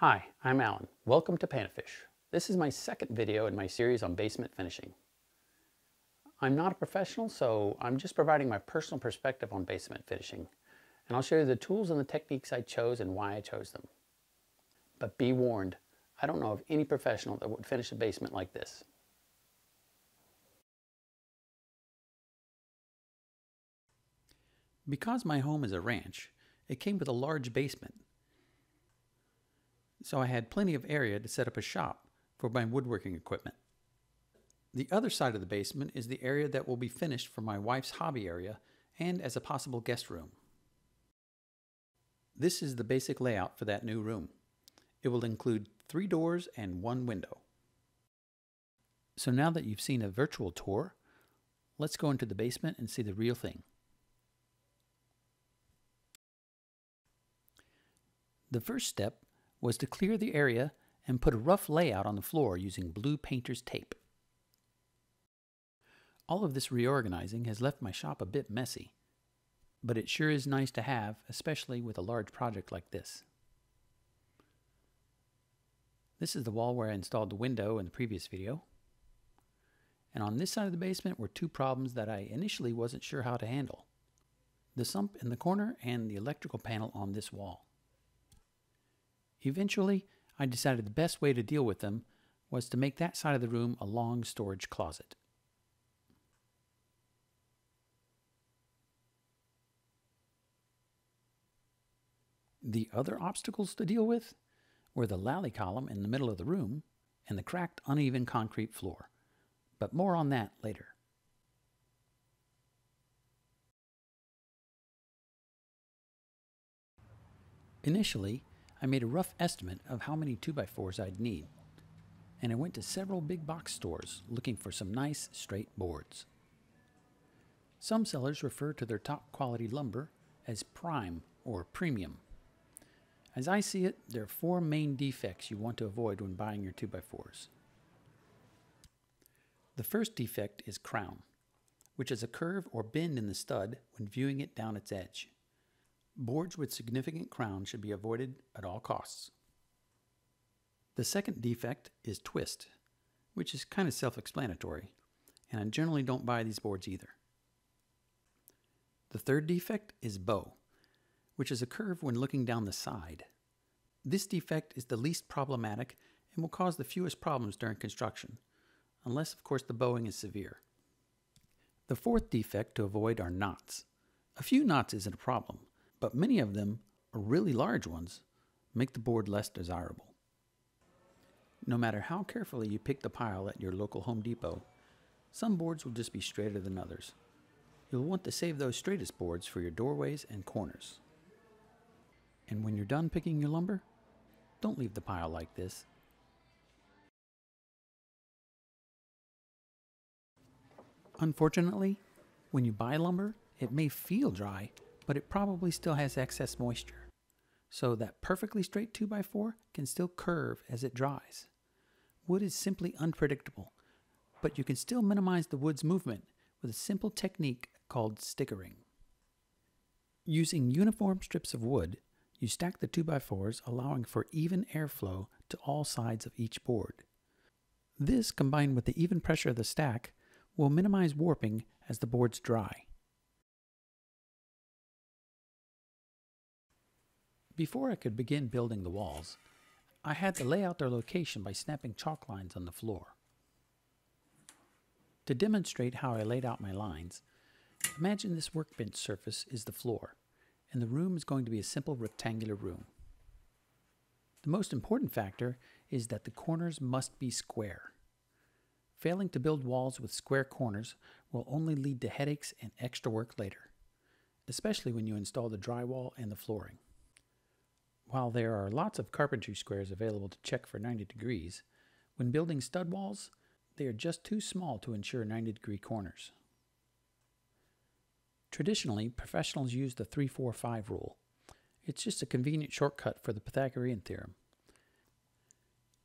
Hi, I'm Alan. Welcome to PanoFish. This is my second video in my series on basement finishing. I'm not a professional, so I'm just providing my personal perspective on basement finishing, and I'll show you the tools and the techniques I chose and why I chose them. But be warned, I don't know of any professional that would finish a basement like this. Because my home is a ranch, it came with a large basement so I had plenty of area to set up a shop for my woodworking equipment. The other side of the basement is the area that will be finished for my wife's hobby area and as a possible guest room. This is the basic layout for that new room. It will include three doors and one window. So now that you've seen a virtual tour, let's go into the basement and see the real thing. The first step was to clear the area and put a rough layout on the floor using blue painter's tape. All of this reorganizing has left my shop a bit messy, but it sure is nice to have, especially with a large project like this. This is the wall where I installed the window in the previous video. And on this side of the basement were two problems that I initially wasn't sure how to handle. The sump in the corner and the electrical panel on this wall. Eventually, I decided the best way to deal with them was to make that side of the room a long storage closet. The other obstacles to deal with were the lally column in the middle of the room and the cracked uneven concrete floor, but more on that later. Initially, I made a rough estimate of how many 2x4s I'd need, and I went to several big box stores looking for some nice straight boards. Some sellers refer to their top quality lumber as prime or premium. As I see it, there are four main defects you want to avoid when buying your 2x4s. The first defect is crown, which is a curve or bend in the stud when viewing it down its edge. Boards with significant crown should be avoided at all costs. The second defect is twist, which is kind of self-explanatory, and I generally don't buy these boards either. The third defect is bow, which is a curve when looking down the side. This defect is the least problematic and will cause the fewest problems during construction, unless of course the bowing is severe. The fourth defect to avoid are knots. A few knots isn't a problem, but many of them, really large ones, make the board less desirable. No matter how carefully you pick the pile at your local Home Depot, some boards will just be straighter than others. You'll want to save those straightest boards for your doorways and corners. And when you're done picking your lumber, don't leave the pile like this. Unfortunately, when you buy lumber, it may feel dry, but it probably still has excess moisture. So that perfectly straight 2x4 can still curve as it dries. Wood is simply unpredictable, but you can still minimize the wood's movement with a simple technique called stickering. Using uniform strips of wood, you stack the 2x4s allowing for even airflow to all sides of each board. This, combined with the even pressure of the stack, will minimize warping as the boards dry. Before I could begin building the walls, I had to lay out their location by snapping chalk lines on the floor. To demonstrate how I laid out my lines, imagine this workbench surface is the floor, and the room is going to be a simple rectangular room. The most important factor is that the corners must be square. Failing to build walls with square corners will only lead to headaches and extra work later, especially when you install the drywall and the flooring. While there are lots of carpentry squares available to check for 90 degrees, when building stud walls, they are just too small to ensure 90 degree corners. Traditionally, professionals use the 345 rule. It's just a convenient shortcut for the Pythagorean theorem.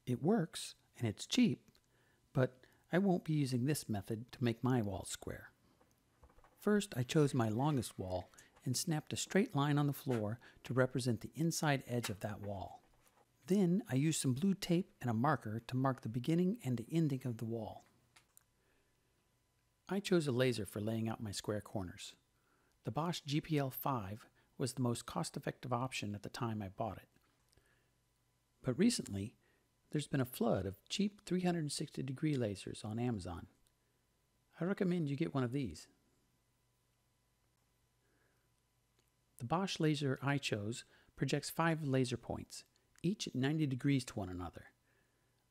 It works, and it's cheap, but I won't be using this method to make my walls square. First, I chose my longest wall and snapped a straight line on the floor to represent the inside edge of that wall. Then I used some blue tape and a marker to mark the beginning and the ending of the wall. I chose a laser for laying out my square corners. The Bosch GPL5 was the most cost effective option at the time I bought it. But recently, there's been a flood of cheap 360 degree lasers on Amazon. I recommend you get one of these. The Bosch laser I chose projects five laser points, each at 90 degrees to one another.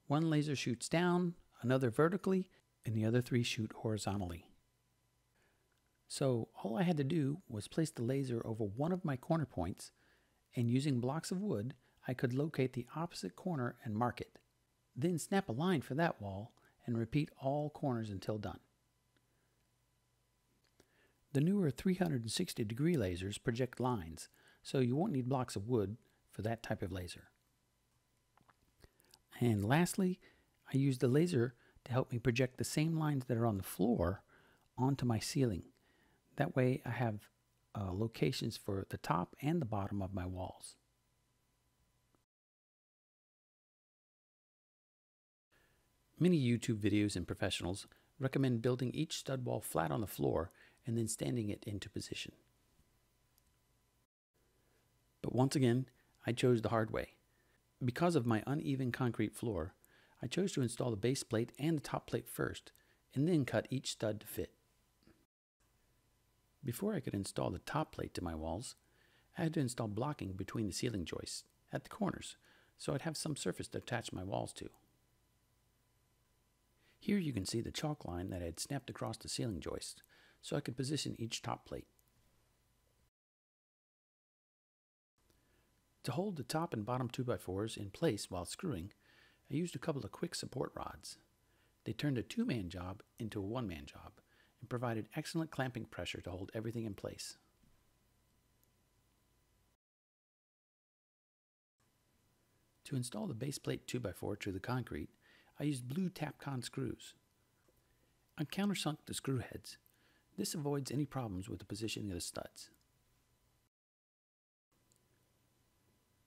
One laser shoots down, another vertically, and the other three shoot horizontally. So all I had to do was place the laser over one of my corner points, and using blocks of wood, I could locate the opposite corner and mark it. Then snap a line for that wall and repeat all corners until done. The newer 360 degree lasers project lines, so you won't need blocks of wood for that type of laser. And lastly, I used the laser to help me project the same lines that are on the floor onto my ceiling. That way I have uh, locations for the top and the bottom of my walls. Many YouTube videos and professionals recommend building each stud wall flat on the floor and then standing it into position. But once again, I chose the hard way. Because of my uneven concrete floor, I chose to install the base plate and the top plate first, and then cut each stud to fit. Before I could install the top plate to my walls, I had to install blocking between the ceiling joists at the corners so I'd have some surface to attach my walls to. Here you can see the chalk line that I had snapped across the ceiling joist so I could position each top plate. To hold the top and bottom 2x4s in place while screwing, I used a couple of quick support rods. They turned a two-man job into a one-man job and provided excellent clamping pressure to hold everything in place. To install the base plate 2x4 to the concrete, I used blue Tapcon screws. I countersunk the screw heads. This avoids any problems with the positioning of the studs.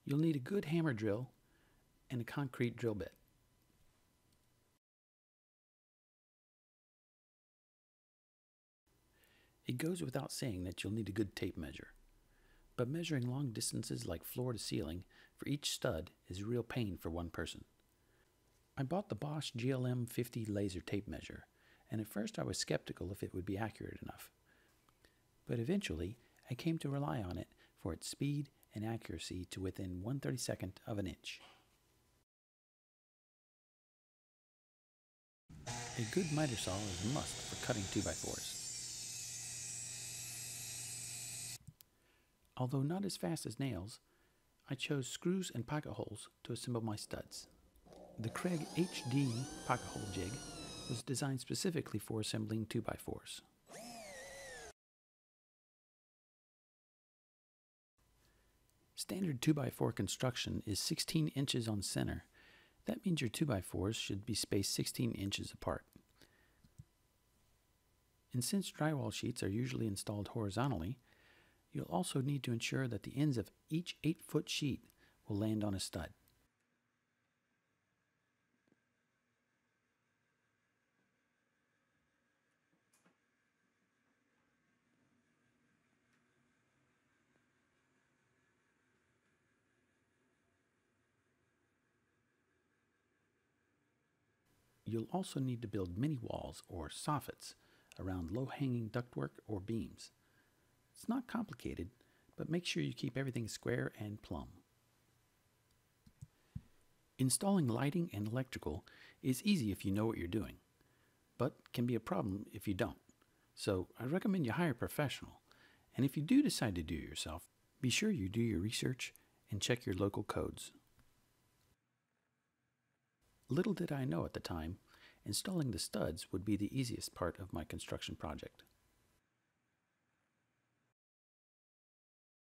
You'll need a good hammer drill and a concrete drill bit. It goes without saying that you'll need a good tape measure, but measuring long distances like floor to ceiling for each stud is real pain for one person. I bought the Bosch GLM 50 laser tape measure, and at first I was skeptical if it would be accurate enough. But eventually, I came to rely on it for its speed and accuracy to within 132nd of an inch. A good miter saw is a must for cutting 2x4s. Although not as fast as nails, I chose screws and pocket holes to assemble my studs. The Kreg HD pocket hole jig was designed specifically for assembling 2x4s. Standard 2x4 construction is 16 inches on center. That means your 2x4s should be spaced 16 inches apart. And since drywall sheets are usually installed horizontally, you'll also need to ensure that the ends of each 8 foot sheet will land on a stud. You'll also need to build mini walls or soffits around low-hanging ductwork or beams. It's not complicated, but make sure you keep everything square and plumb. Installing lighting and electrical is easy if you know what you're doing, but can be a problem if you don't. So I recommend you hire a professional. And if you do decide to do it yourself, be sure you do your research and check your local codes. Little did I know at the time, installing the studs would be the easiest part of my construction project.